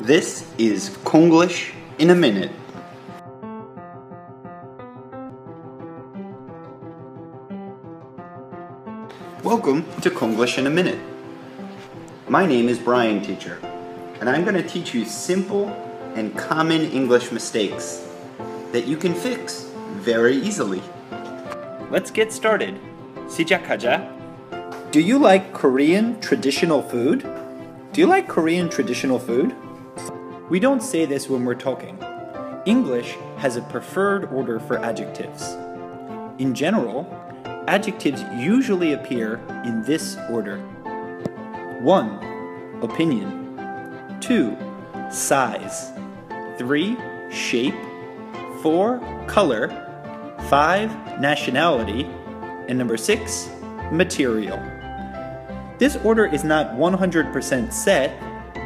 This is Konglish in a Minute. Welcome to Konglish in a Minute. My name is Bryan Teacher, and I'm going to teach you simple and common English mistakes that you can fix very easily. Let's get started. Sija kaja. Do you like Korean traditional food? Do you like Korean traditional food? We don't say this when we're talking. English has a preferred order for adjectives. In general, adjectives usually appear in this order 1. Opinion. 2. Size. 3. Shape. 4. Color. 5. Nationality. And number 6. Material. This order is not 100% set,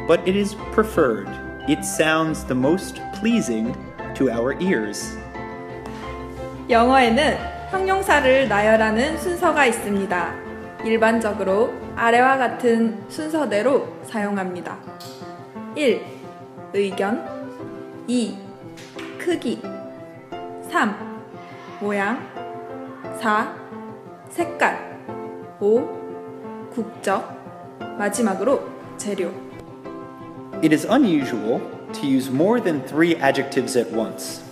but it is preferred. It sounds the most pleasing to our ears. 영어에는 형용사를 나열하는 순서가 있습니다. 일반적으로 아래와 같은 순서대로 사용합니다. 1. 의견 2. 크기 3. 모양 4. 색깔 5. 국적 마지막으로 재료 It is unusual to use more than three adjectives at once.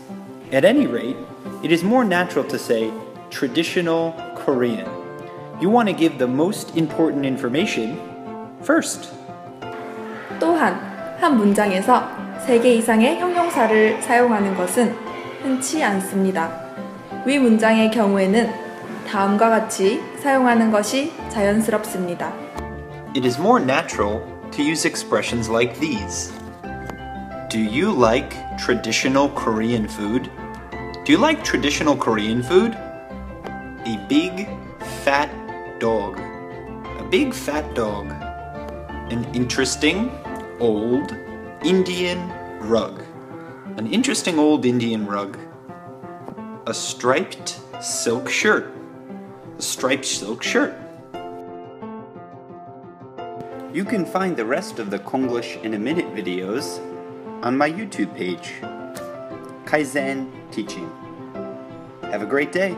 At any rate, it is more natural to say traditional Korean. You want to give the most important information first. 또한 한 문장에서 3개 이상의 형용사를 사용하는 것은 흔치 않습니다. 위 문장의 경우에는 다음과 같이 사용하는 것이 자연스럽습니다. It is more natural to use expressions like these. Do you like traditional Korean food? Do you like traditional Korean food? A big, fat dog. A big, fat dog. An interesting, old Indian rug. An interesting old Indian rug. A striped silk shirt. A striped silk shirt. You can find the rest of the Konglish in a Minute videos on my YouTube page, Kaizen Teaching. Have a great day.